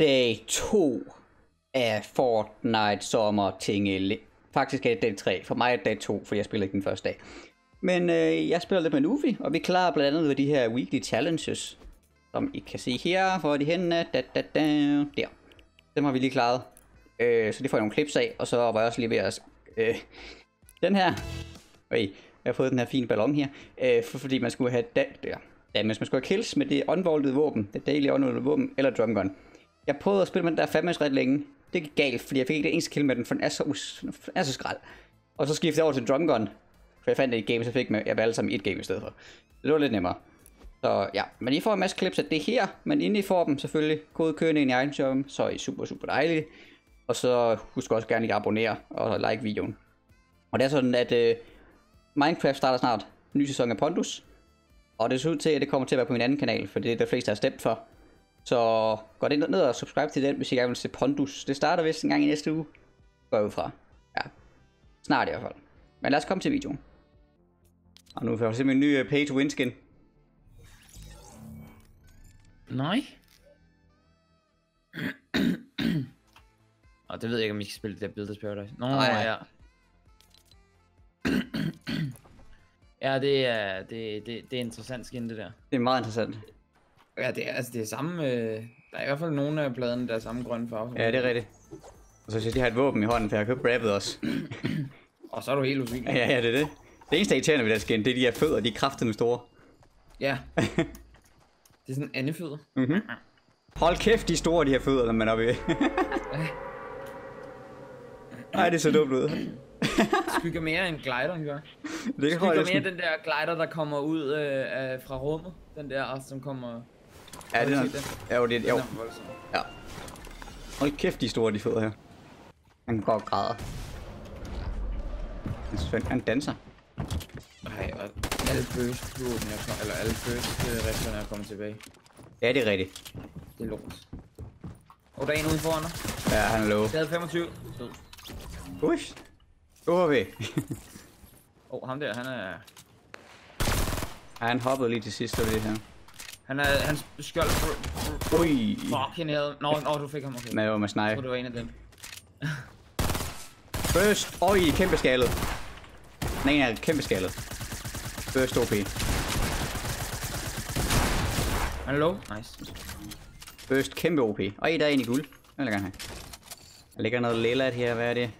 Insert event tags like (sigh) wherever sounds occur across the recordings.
dag 2 af Fortnite sommer ting. Øh, faktisk er det dag 3. For mig er det dag 2, for jeg spiller ikke den første dag. Men øh, jeg spiller lidt med Nufi, og vi klarer blandt andet ved de her weekly challenges. Som I kan se her, hvor de henne, da, da, da, der. Dem har vi lige klaret. Øh, så det får jeg nogle clips af, og så var jeg også lige ved at... Øh, den her. Øj, jeg har fået den her fine ballon her. Øh, for, fordi man skulle have... Da, der. Ja, hvis man skulle have kills med det unvoldede våben, det daily unvoldede våben, eller drumgun. Jeg prøvede at spille med den der fandme ret længe. Det gik galt, fordi jeg fik ikke det eneste kill med den, for den er så, us, den er så skrald. Og så skiftede jeg over til drumgun, for jeg fandt det i et game, så fik jeg, jeg alle sammen i et game i stedet for. Så det var lidt nemmere. Så ja, men I får en masse clips af det her, men inden I får dem selvfølgelig, kode kørende ind i iTunes, så er I super, super dejlige. Og så husk også gerne at abonnere og like videoen. Og det er sådan, at uh, Minecraft starter snart ny sæson af Pondus. Og det ser ud til, at det kommer til at være på min anden kanal, for det er der fleste, har stemt for. Så gå ind ned og subscribe til den, hvis I gerne vil se Pondus. Det starter vist en gang i næste uge. Går jeg ud fra. Ja. Snart i hvert fald. Men lad os komme til videoen. Og nu får jeg simpelthen en ny uh, pay to win skin. Nej. Og det ved jeg ikke, om I skal spille det der Builders Paradise. Nå, Nej, nej. ja. ja, det er, det, det, det er interessant skin, det der. Det er meget interessant. Ja, det er, altså, det er samme... Øh, der er i hvert fald nogle af pladerne, der er samme grønne farve. Ja, det er rigtigt. Og så synes jeg, de har et våben i hånden, for jeg har købt rappet også. (clears throat) Og så er du helt usynlig. ja, ja, det er det. Det eneste, irriterende ved det skin, det er de her fødder, de er kraftedeme store. Ja. (laughs) det er sådan en andefødder. Mhm. Hold kæft, de er store, de her fødder, når man er oppe i. (laughs) Ej, det er så dumt ud. Skygger mere end glideren gør. Det Skygger mere sådan... den der glider, der kommer ud øh, af, fra rummet. Den der, som kommer... Ja, det er... Den? Ja, jo, det er... Jo. Den er. Ja. Hold kæft, de er store, de fødder her. Han går og græder. Han, sven- han danser. Ej, og alle first våben, jeg kom, eller alle first øh, riflerne er kommet tilbage. Ja, det er rigtigt. Det er lort. Og der er en ude foran dig. Ja, han er low. Jeg havde 25. Sød. Ush. UHV. Åh, oh, ham der, han er... Ja, han hoppede lige til sidst, så det her. Han er... Hans skjold... Ui. Fucking hell. Nå, nå, du fik ham, okay. Med, med Jeg snipe. tror, det var en af dem. (laughs) First. Oj, kæmpe skaldet. Den ene er kæmpe skaldet. First OP. Han er low. Nice. First kæmpe OP. Oj, der er en i guld. Den vil jeg gerne have. Der ligger noget lilla her, hvad er det?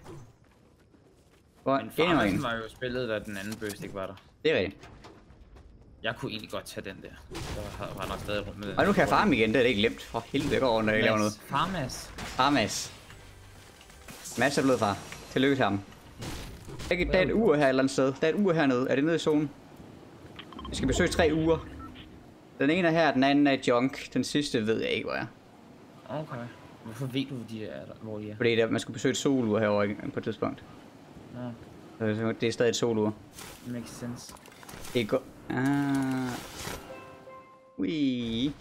Hvor Men endnu Farmersen en. var jo spillet, da den anden burst ikke var der. Det er rigtigt. Jeg kunne egentlig godt tage den der. Har var nok stadig rundt med den. Og nu kan jeg farme igen, det er det ikke glemt. For helvede, jeg går over, når jeg laver noget. Farmas. Farmas. Mads er blevet far. Tillykke til ham. Ikke, der er et ur her et eller andet sted. Der er et ur hernede. Er det nede i zonen? Vi skal besøge tre uger. Den ene er her, den anden er junk. Den sidste ved jeg ikke, hvor er. Okay. Hvorfor ved du, de er der, hvor de er? Fordi der, man skulle besøge et solur herovre på et tidspunkt. Så det er stadig et solur. makes sense. Det går... Ah. Ui.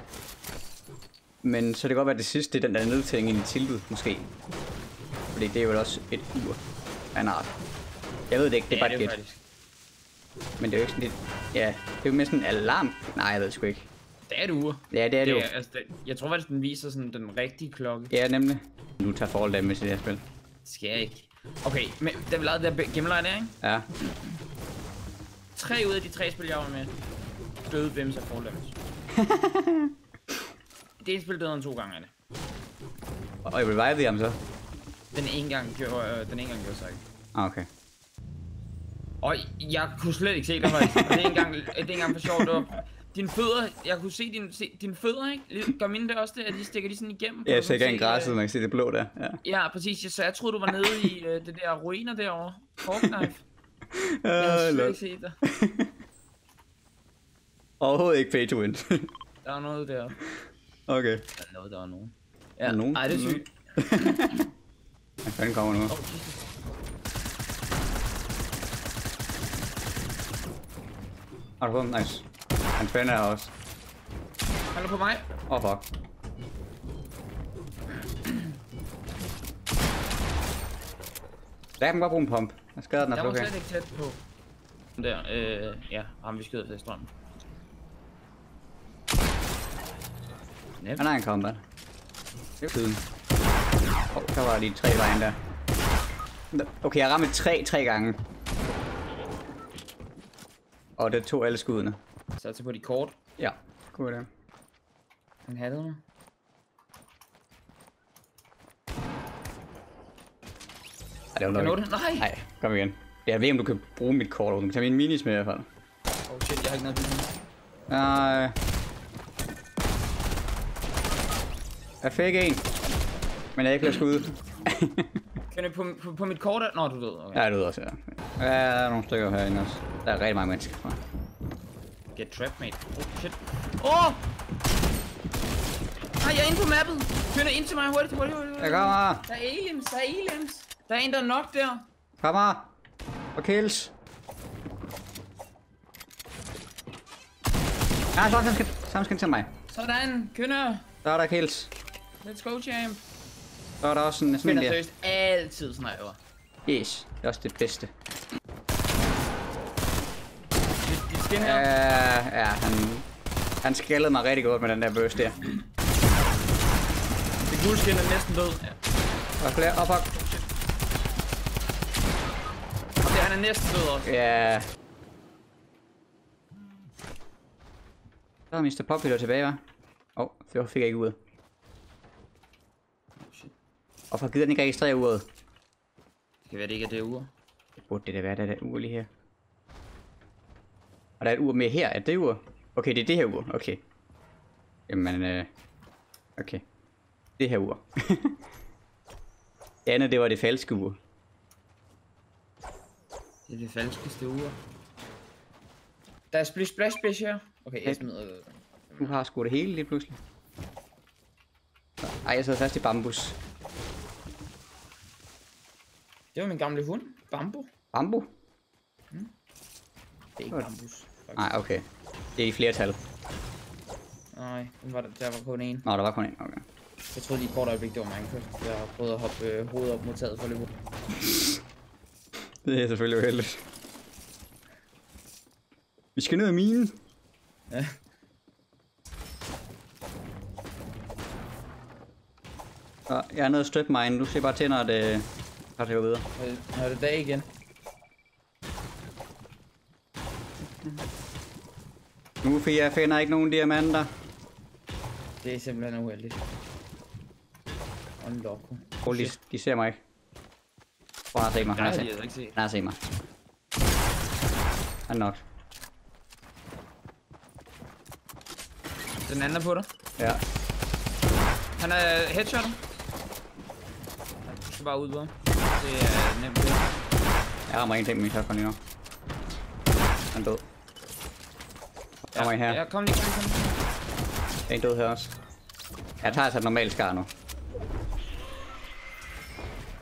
Men så det kan godt være, at det sidste det er den der nedtælling i tilbud, måske. Fordi det er jo også et ur af en art. Jeg ved det ikke, det er bare et det gæt. Men det er jo ikke sådan lidt... Ja, det er jo mere sådan en alarm. Nej, jeg ved sgu ikke. Det er et ur. Ja, det er det, Det er, altså, det, jeg tror faktisk, den viser sådan den rigtige klokke. Ja, nemlig. Nu tager fall damage i det her spil. Det skal jeg ikke. Okay, men da vi lavede det der gimler der, ikke? Ja. Tre ud af de tre spil, jeg var med, døde Bims af fall damage. (laughs) det ene spil døde han to gange af det. Og jeg revivede ham så. Den ene gang gjorde, øh, den ene gang gjorde så ikke. Ah, okay. Og jeg kunne slet ikke se dig faktisk. Det er ikke engang, det er ikke engang for sjovt. Det var, dine fødder, jeg kunne se dine, se, dine fødder, ikke? Gør mine det også det, at de stikker de sådan igennem? Ja, jeg ser ikke se, græsset, øh, man kan se det blå der. Ja. Ja, præcis. Så jeg troede, du var nede i øh, det der ruiner derovre. Forknife. Jeg har slet ikke set dig. Overhovedet ikke pay to win. (laughs) Der var noget der. okay. Der er noget, der var nogen. Ja, er nogen? Ej, det er sygt. (laughs) Hvad fanden kommer nu? Har du fået? Nice. Han fanden er her også. Han er på mig. Åh, oh, fuck. Der kan man godt bruge en pump. Jeg skader den, Jeg er var okay. slet ikke tæt på. Der, øh, ja, ham vi skød efter i strømmen. Nemt. Han er en combat. Siden. Oh, der var lige tre vejen der. Okay, jeg ramte tre, tre gange. Og det tog alle skuddene. Satser på de kort. Ja, god idé. Han hattede mig. Det var nok. det? Nej! Nej, kom igen. Jeg ved, om du kan bruge mit kort, du kan tage min minis med i hvert fald. Oh shit, jeg har ikke noget bil. Nej. Jeg fik en. Men jeg er ikke blevet skudt. (laughs) Kan du på, på, på mit kort? Nå, du ved. Okay. Ja, det er også, ja. Ja, der er nogle stykker herinde også. Der er rigtig mange mennesker. Get trapped, mate. Oh shit. Åh! Oh! Nej, jeg er inde på mappet. Skynd ind til mig hurtigt, hurtigt, hurtigt. Jeg kommer! Der er aliens, der er aliens. Der er en, der er nok der. Kommer! Og kills! Ja, så skal, skal til mig. Sådan, kønner. Så er der kills. Let's go, champ. Så er der også en sådan der. seriøst altid sniper. Yes, det er også det bedste. De, de skin her. Ja, ja, han, han skældede mig rigtig godt med den der burst der. Det gule skin er næsten død. Ja. Der er flere op, op. Og det, han er næsten død også. Ja. Så er Mr. Popular tilbage, hva'? Åh, oh, det fik jeg ikke uret. shit. Hvorfor gider den ikke registrere uret? Det kan være, det ikke er det ur. Det burde det da være, der er der ur lige her. Og der er et ur med her. Er det ur? Okay, det er det her ur. Okay. Jamen, øh... Okay. Det her ur. (laughs) det andet, det var det falske ur. Det er det falskeste ur. Der er splish splash splash her. Okay, jeg smider... Du har sgu det hele lige pludselig. Ej, jeg sidder fast i bambus. Det var min gamle hund. Bambo. Bambu? Det er ikke bambus. Nej, okay. Det er i flertal. Nej, den var der, der var kun en. Nå, der var kun en. Okay. Jeg troede lige et kort øjeblik, det var Minecraft. Jeg prøvet at hoppe øh, hovedet op mod taget for at løbe. (laughs) Det er selvfølgelig uheldigt. Vi skal ned ad minen. Ja. Så jeg er nede og støtte mine. Du ser bare til, når det... Så det går videre. Og det- er det dag igen. Nu for jeg finder ikke nogen diamanter. Det er simpelthen uheldigt. Og en loko. Prøv lige, de ser mig. Prøv at se mig. Han har set, han har set mig. Han er nok. Den anden er på dig. Ja. Han er headshotter. Du skal bare ud på ham. Det er nemt. Jeg rammer en ting med min shotgun lige nu. Han er død. Kommer en her. Ja, kom lige, kom lige, kom lige. En død her også. Jeg tager altså et normalt skar nu.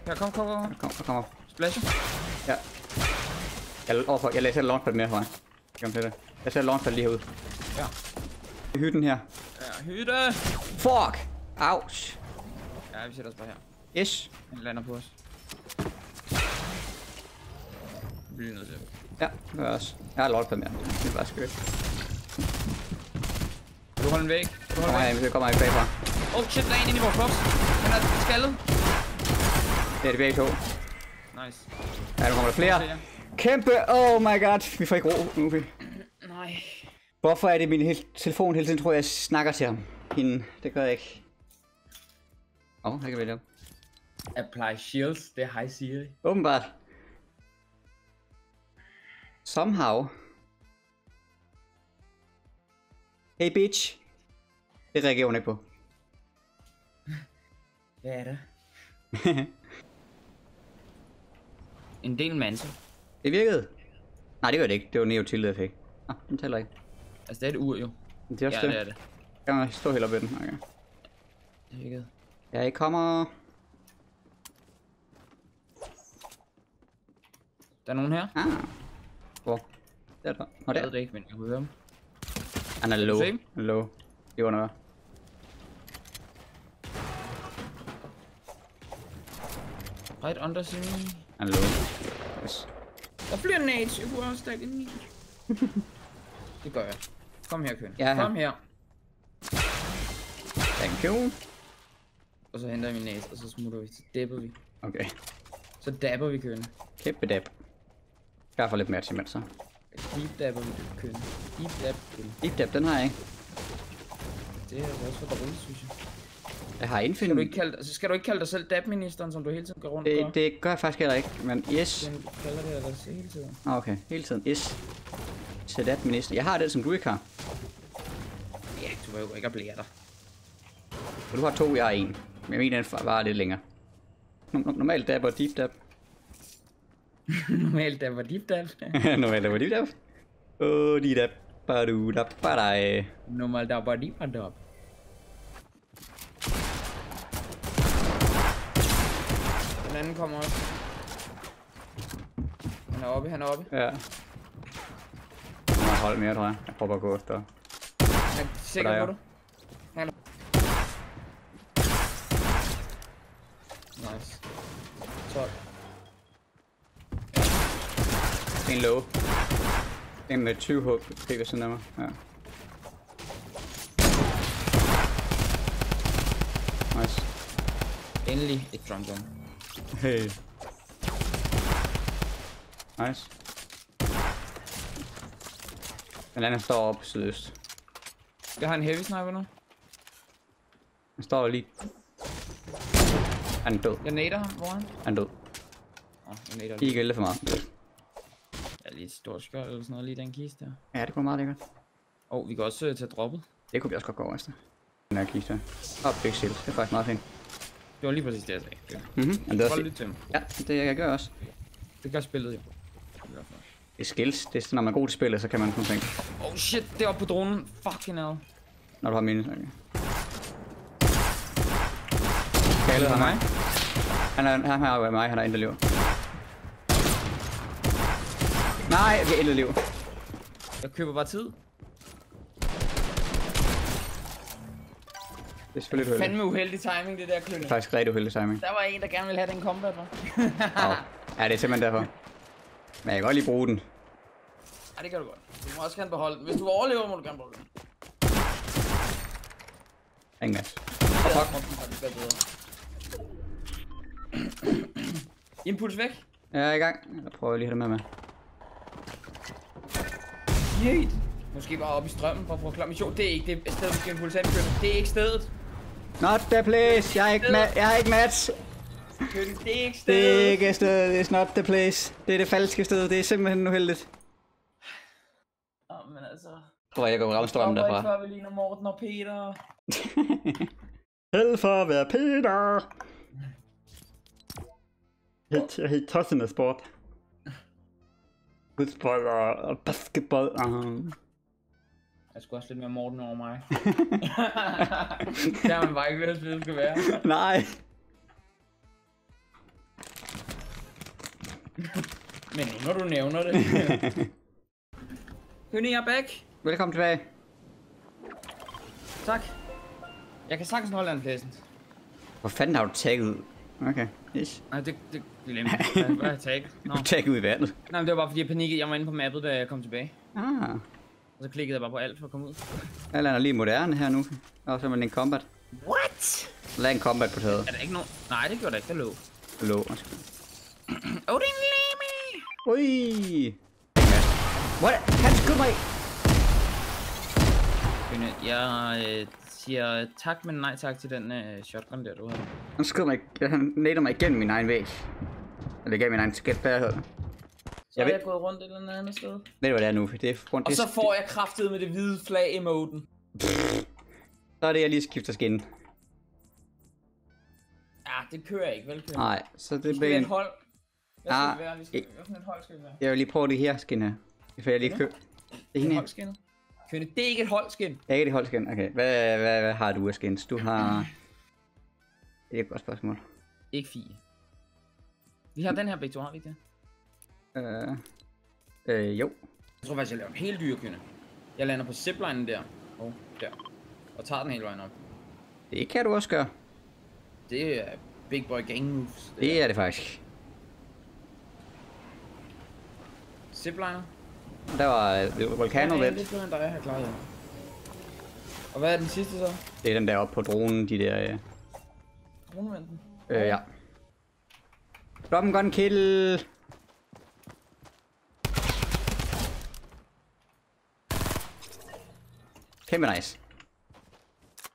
Ja, kom, kom, kom. Kom, kom, kom. Splash. Ja. Jeg, overfor, jeg læser launchpad mere for mig. Kom til det. Jeg sætter launchpad lige herude. Ja. I hytten her. Ja, hytte. Fuck! Ouch! Ja, vi sætter os bare her. Yes. Han lander på os. Vi bliver nødt til. Ja, det gør jeg også. Jeg har launchpad mere. Det er bare skørt. Du holde en væg? Kan du holde Kommer en her, væg? hvis jeg kommer ikke bagfra. Oh shit, der er en inde i vores box. Han er skaldet. Det er det begge to. Nice. Ja, nu kommer der flere. Kæmpe! Oh my god! Vi får ikke ro nu. vi. Nej. Hvorfor er det min hel- telefon hele tiden tror jeg snakker til ham? Hende. Det gør jeg ikke. Åh, oh, her kan vi det. Apply shields. Det er high Siri. Åbenbart. Somehow. Hey bitch. Det reagerer hun ikke på. (laughs) Hvad er det? (laughs) en del manser. Det virkede. Nej, det gør det ikke. Det var Neo til, jeg fik. Ah, den tæller ikke. Altså, det er et ur jo. Det er også Ja, det. det er det. Kan man stå helt op ved den? Okay. Det virkede. Ja, jeg kommer... Der er nogen her. Ah. Hvor? Der er der. Nå, Jeg ved der. det ikke, men jeg kunne høre dem. Han er low. Han er low. Det var noget. Right under Siri. Han er low. Yes. Der bliver nades. Jeg kunne også stakke en min. det gør jeg. Kom her, køn. Ja, her. Kom her. Thank you. Og så henter jeg min næse, og så smutter vi. Så dæpper vi. Okay. Så dapper vi køen. Kæmpe dab. Jeg får lidt match imens så. Deep dapper vi køen. Deep dap køen. Deep dab, den har jeg ikke. Det er også for dårligt, synes jeg. Jeg har Skal du ikke kalde, altså, skal du ikke kalde dig selv dab-ministeren, som du hele tiden går rundt Det, og det gør jeg faktisk heller ikke, men yes. Den kalder det ellers hele tiden. Ah, Okay, hele tiden. Yes. Til dat minister. Jeg har det, som du ikke har. Ja, du behøver ikke at blære dig. Du har to, jeg har en. Men min den var lidt længere. Norm- norm- Normalt dab og deep dab. (laughs) Normalt der var deep dab. Normalt dab og deep dab. (laughs) Åh, oh, deep dab. Badu dab badai. Normalt der var deep dab. Den anden kommer også. Han er oppe, han er oppe. Ja. Jeg må holde mere, tror jeg. Jeg prøver at gå efter. Han er sikker der på du? Han er... Nice. 12. En low. En med 20 HP ved siden af mig. Ja. Nice. Endelig et drum gun. Hey. Nice. Den anden står oppe sydøst. Jeg har en heavy sniper nu. Den står lige... Han er død. Jeg nader ham. Hvor er han? Han er død. Oh, jeg nader Ikke ælde for meget. Jeg er lige et stort skjold eller sådan noget lige den kiste der. Ja, det går meget lækkert. Og oh, vi kan også øh, tage droppet. Det kunne vi også godt gå over efter. Den her kiste her. Og big shield. Det er faktisk meget fint. Det var lige præcis det, jeg sagde. Det, Mhm. Men det også... lidt til mig. Ja, det jeg gør også. Det gør spillet jo. Det er skills. Det er sådan, når man er god til spillet, så kan man sådan ting. Oh shit, det er oppe på dronen. Fucking hell. Når du har minus. Okay. Kaldet det ham. mig? Han er, han har mig, han har intet liv. Nej, vi har intet liv. Jeg køber bare tid. Det er selvfølgelig et Fandme uheldig timing, det der klønne. Det er faktisk rigtig uheldig timing. Der var en, der gerne ville have den combat, hva'? (laughs) Ja, det er simpelthen derfor. Men jeg kan godt lige bruge den. Ja, det kan du godt. Du må også gerne beholde den. Hvis du overlever, må du gerne beholde den. Ingen match. Og fuck. (clears throat) Impuls væk. Jeg er i gang. Jeg prøver lige at have det med med. Yeet. Måske bare op i strømmen for at prøve at klare mission. Det er ikke det sted, vi skal impulse kønne. Det er ikke stedet. Not the place. Jeg er ikke, ma- jeg er ikke match. Det er ikke Det stedet. er ikke stedet. It's not the place. Det er det falske sted. Det er simpelthen uheldigt. Åh, men altså... Tror jeg, jeg går ramme strømmen Stopper derfra. ikke før vi ligner Morten og Peter. (laughs) Held for at være Peter. Helt, jeg helt tosset med sport. Fodbold og, og basketball. Uh. Jeg skulle også lidt mere Morten over mig. (laughs) det har man bare ikke lyst til, det skal være. Nej. Men nu når du nævner det. (laughs) Hønne, jeg er back. Velkommen tilbage. Tak. Jeg kan sagtens holde en pladsen. Hvor fanden har du tagget ud? Okay, yes. Nej, det, det glemte jeg. (laughs) Hvad har jeg tagget? Nå. Du tagget ud i vandet. Nej, men det var bare fordi jeg panikkede. Jeg var inde på mappet, da jeg kom tilbage. Ah. Og så klikkede jeg bare på alt for at komme ud. Jeg lander lige moderne her nu. Og så med en combat. What? Lad en combat på taget. Er der ikke nogen? Nej, det gjorde der ikke. Der lå. Lå, måske. Oh, det er en lemme! Ui. What? Han skød mig. Jeg øh, siger tak, men nej tak til den øh, shotgun der, du har. Han skød mig. Han nader mig igennem min egen væg. Eller igennem min egen skat, hvad hedder det? Så Jeg ved- jeg gået rundt et eller andet sted. Ved du, hvad det er nu? Det er rundt. Og det, så får jeg kraftet med det hvide flag i moden. så er det, jeg lige skifter skin. Ja, det kører ikke, vel? Kører. Nej, så det bliver en... et hold. Hvad skal Ah, vi være? Vi skal, hvad et hold skal vi være? Jeg vil lige prøve det her skin her. Det får jeg lige køb. Det er Et hende her. det er ikke et holdskin. Jeg er ikke det holdskin. Okay, hvad, hvad, hvad har du af skins? Du har... Det er et godt spørgsmål. Ikke fie. Vi har den her begge to, har vi ikke det? Øh, øh, jo. Jeg tror faktisk, jeg laver en helt dyr kønne. Jeg lander på ziplinen der. Og der. Og tager den hele vejen op. Det kan du også gøre. Det er big boy gang moves. Det er det faktisk. Zipliner. Der var øh, Volcano Ja, lidt bedre end dig, jeg har klaret det. Og hvad er den sidste så? Det er den der oppe på dronen, de der... Øh, Droneventen. Øh, ja. Drop en gun kill. Kæmpe nice.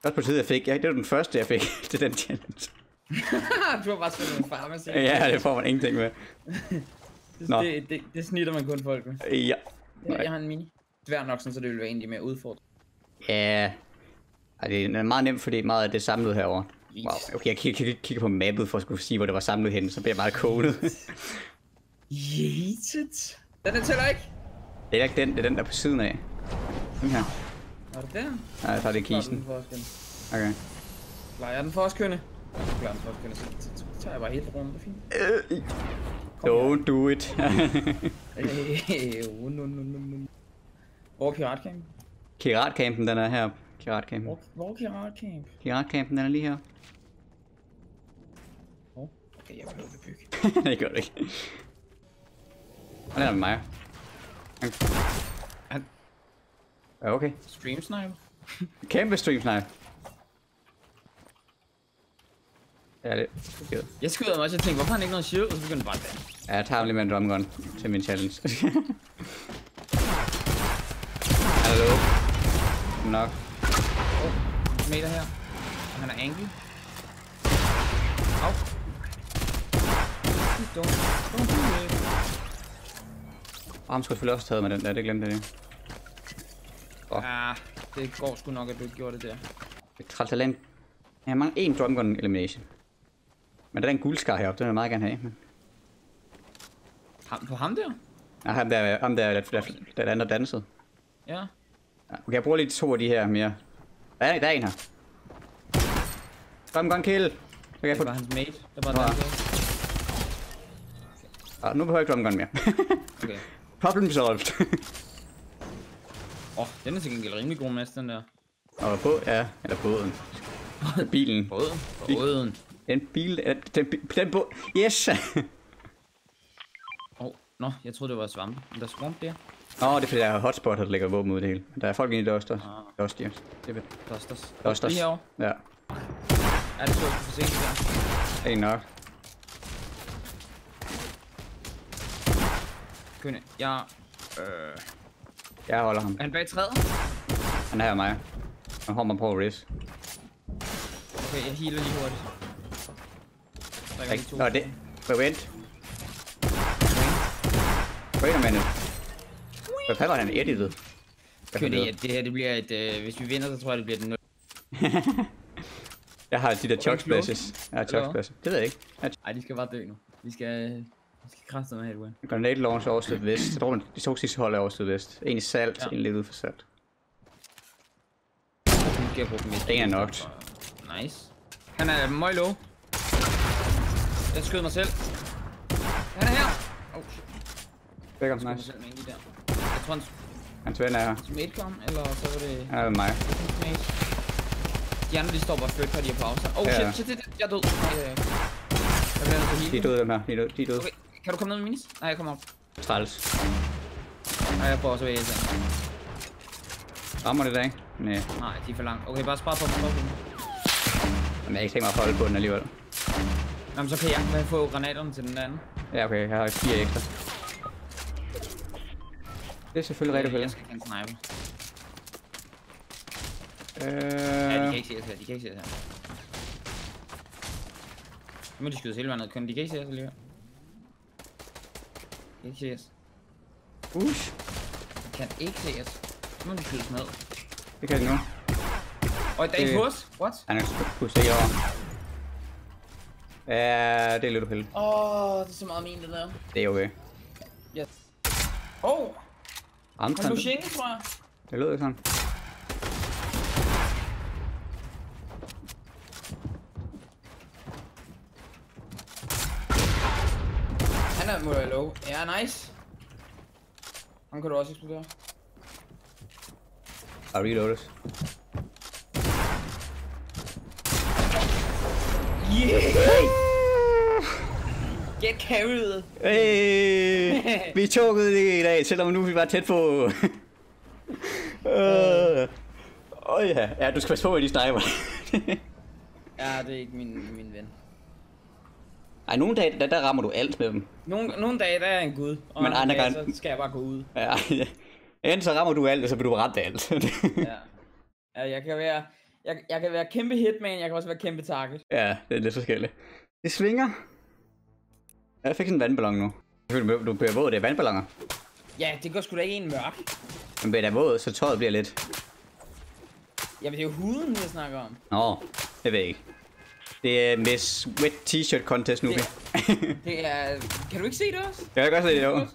Også på tide, jeg fik. Ja, det var den første, jeg fik (laughs) til den challenge. (laughs) du har bare spillet med farmasi. Ja, det får man ingenting med. Det, Nå. det, det, det, snitter man kun folk med. Ja. Jeg, jeg har en mini. Svær nok, sådan, så det vil være egentlig mere udfordrende. Ja. Ej, det er meget nemt, fordi meget af det er samlet herovre. Wow, okay, jeg kigger, kigger, kigger på mappet for at skulle sige, hvor det var samlet hen, så bliver jeg meget kodet. (laughs) Yeeted. Den er tæller ikke. det er ikke den, det er den der er på siden af. Den her. Er det den? Nej, jeg tager det kisten. Okay. Klarer jeg den for os, kønne? Jeg klarer den for os, kønne. Så, tager jeg bare hele rundt. Det er fint. Don't do it. (laughs) Øh, oh, no, no, no, no. Hvor er piratcamp? Piratcampen, den er her. Piratcampen. Hvor, hvor er piratcamp? Piratcampen, den er lige her. Oh, okay, jeg behøver at bygge. (laughs) det gør det ikke. Den er med mig. Han- Ja, okay. Stream sniper? Kæmpe stream snipe. Ja, det er Jeg skyder mig også, jeg tænkte, hvorfor har han ikke noget shield? Og så begyndte bare at danse. Ja, jeg tager lige med en drum gun til min challenge. (laughs) Hallo. Nok. Meter her. Og han er angry. Au. Don't, don't do it. Og ham skulle selvfølgelig også taget med den der, det glemte jeg lige. Ja, det går sgu nok, at du ikke gjorde det der. Træls talent. Jeg mangler en drum gun elimination. Men der er en guldskar heroppe, den vil jeg meget gerne have. Men... Ham, på ham der? Ja, ham der, ham der, der, der, der, der, der dansede. Ja. Ja, okay, jeg bruger lige to af de her mere. Der er, der er en her. Drum gun kill. Jeg Det få... var hans mate, der bare Nå. dansede. Ah, nu behøver jeg ikke drum gun mere. (laughs) Okay. Problem solved. (laughs) Oh, den er til gengæld rimelig god med den der. Og på, ja, eller båden. Bilen. Båden. Båden. Den bil, den, bi- den båd. Yes! Åh, oh, nå, jeg troede det var svampe. Men der er swamp der. Nå, det er fordi, der er hotspot, der ligger våben ud det hele. Der er folk inde i Duster. Ah. Duster, yes. Det er Dusters. Dusters. Lige herovre. Ja, Er det så for sent der? det er nok. Kønne. Jeg... Øh... Jeg holder ham. Er han bag træet? Han er her mig. Han mig på risk. Okay, jeg healer lige hurtigt. Drikker lige to. Nå, det... Wait, wait. Wait a minute. Hvad fanden var han edited? Hvad Kønne, ja, det her det bliver et... Øh, hvis vi vinder, så tror jeg, det bliver den 0. (laughs) Jeg har de der chuck slå? splashes. Jeg har chuck Eller hvad? splashes. Det ved jeg ikke. Jeg Ej, de skal bare dø nu. Vi skal... Vi skal kræfte med headway. har grenade launch over syd vest. Jeg tror, de to sidste hold er over syd vest. En i salt, Ja. en lidt ude for salt. Jeg bruge lidt. En er knocked. Nice. Han er meget low. Jeg skød mig selv. Han er her. Oh, shit. Begge Jeg skød mig nice. selv med en der. Jeg tror, hans Hans ven er her. kom, eller så var det... Han er ved mig. De andre, de står bare født, fordi de er på afstand. Oh Ja, shit, ja. shit, shit, jeg er død. Det er jeg. Jeg bliver nødt til at De er heal. døde, dem her. De er døde. De er døde. Okay, kan du komme ned med minis? Nej, jeg kommer op. Træls. Nej, jeg får også ved ASN. Rammer det der, ikke? Nej. Nej, de er for langt. Okay, bare spar på dem. spar på dem. Men jeg har ikke tænkt mig at holde på den alligevel. Nå, men så kan jeg få granaterne til den anden. Ja, okay. Jeg har fire ekstra. Det er selvfølgelig rigtig Jeg fedt. skal kende sniper. Øh... Ja, de kan ikke se os her. De kan ikke se os her. Nu må de skyde os hele vejen ned. De kan ikke se os alligevel. Ikke se os. Ush. De kan ikke se os. Nu må de skyde os ned. Det kan jeg nu. Og der er en Det- på os. What? Han er kunne se over. Ja, det er lidt uheldigt. Åh, oh, det er så meget min, det der. Det er okay. Åh, oh, Andre, han blev sjældent, tror jeg. det lød ikke sådan. Han er må jeg love. Ja, nice. Han kan du også eksplodere. Og reloades. Yeah! Get carried. Hey, vi chukkede det i dag, selvom nu vi var tæt på. Åh øh. oh, ja. ja, du skal passe på med de sniper. Ja, det er ikke min, min ven. Ej, nogle dage, der, der rammer du alt med dem. Nogle, nogle dage, der er en gud. Og Men andre dage, gange- så skal jeg bare gå ud. Ja, enten så rammer du alt, og så bliver du ramt af alt. Ja. ja jeg kan være... Jeg, jeg kan være kæmpe hitman, jeg kan også være kæmpe target. ja, det er lidt forskelligt. Det svinger. Jeg fik sådan en vandballon nu. Du bliver våd, det er vandballoner. Ja, det går sgu da ikke en mørk. Men bliver der våd, så tøjet bliver lidt... Jamen, det er jo huden, jeg snakker om. Nå, det ved jeg ikke. Det er Miss Wet T-shirt contest nu. Det- Det... Er... Kan du ikke se det også? jeg kan godt se det jo.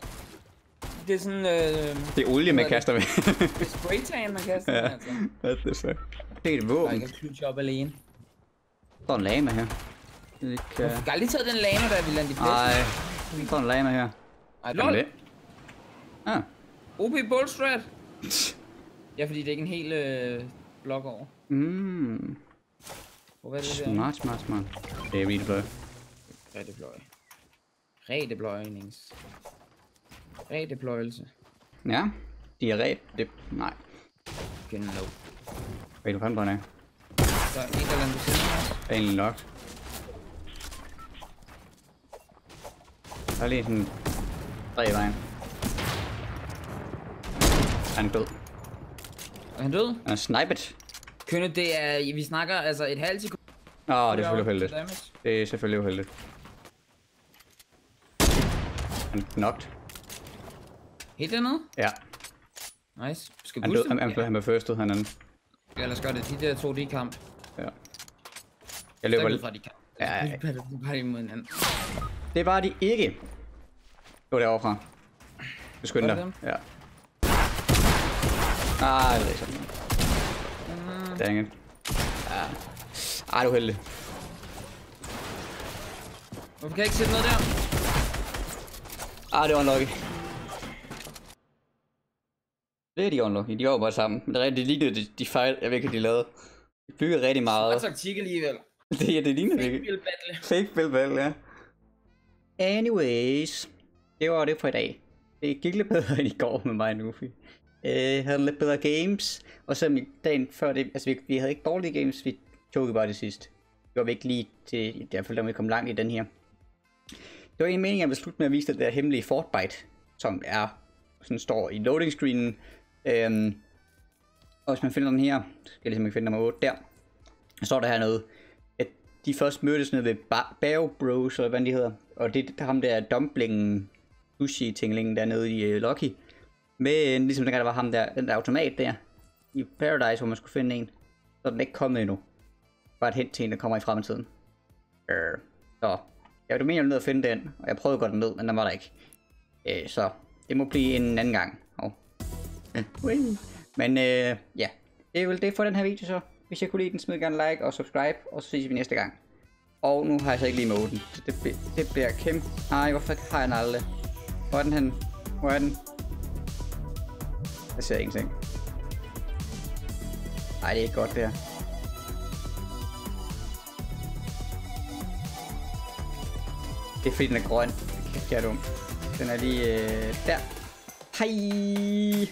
Det er sådan... Øh, Det er olie, man er kaster med. det er spraytan, man kaster. Ja. ja. altså. What the fuck? Det er et våben. jeg kan kludge op alene. Der er en lama her. Jeg kan... har aldrig taget den lama, der ville lande de fleste. Ej, der er en lama her. Ej, lol. det? Ah. OP Bullstrat. Ja, fordi det er ikke en hel øh, blok over. Mm. Hvad er det der? Smart, smart, smart. Det er really blød. Redebløj. Redebløjnings. Redebløjelse. Ja. Diarré. Det... Nej. Gen no. Hvad er du fanden af? Så er en eller anden, du siger. Det er egentlig nok. Der er lige sådan... Tre i vejen. Han er død. Er han død? Han er snipet. Kønne, det er, vi snakker altså et halvt sekund. Oh, det er selvfølgelig uheldigt. Det er selvfølgelig uheldigt. Han knocked. Helt dernede? Ja. Nice. Skal Han, booste død, han, han, han var firstet, han anden. Ja, lad os gøre det. De der to, de er kamp. Ja. Jeg løber... Løber fra de kamp. Ja, ja. Bare imod hinanden. Det var de ikke. Det var derovre fra. Du skynder dig. Ja. Ah, det er sådan. Mm, Dang it. Ja. Ej, du er heldig. Hvorfor kan jeg ikke sætte noget der? Ah, det var unlucky. Det er de unlucky. De var jo bare sammen. Men det er rigtigt, det lignede de, de fejl, jeg ved ikke, de lavede. De byggede rigtig Og meget. taktik alligevel. (laughs) det, ja, det lignede Fake det. battle. Fake Bill Bell, ja. Anyways. Det var det for i dag. Det gik lidt bedre end (laughs) i går med mig nu. Øh, havde lidt bedre games. Og så dagen før det, altså vi, vi havde ikke dårlige games, vi tog bare det sidste. Det var vi ikke lige til, jeg følte, at vi kom langt i den her. Det var en mening, jeg ville slutte med at vise det der hemmelige Fortbyte, som er, sådan står i loading screenen. Øhm, og hvis man finder den her, så skal jeg ligesom ikke finde nummer 8 der, så står der her noget, at de først mødtes nede ved ba- Bao Bros, eller hvad de hedder. Og det er ham der dumplingen, sushi tinglingen dernede i uh, Lucky. Men øh, ligesom dengang der var ham der, den der automat der, i Paradise, hvor man skulle finde en, så er den ikke kommet endnu. Bare et hint til en, der kommer i fremtiden. Øh, så jeg var mener, ned at finde den, og jeg prøvede at gå den ned, men den var der ikke. Øh, så det må blive en anden gang. Oh. Men øh, ja, det er vel det for den her video så. Hvis jeg kunne lide den, smid gerne like og subscribe, og så ses vi næste gang. Og nu har jeg så ikke lige moden. Det, det, bliver- det bliver kæmpe... Nej, hvorfor har jeg den aldrig? Hvor er den hen? Hvor er den? Jeg ser ingenting. Nej, det er ikke godt det her. Det er fordi den er grøn. Kæft, jeg er dum. Den er lige øh, der. Hej!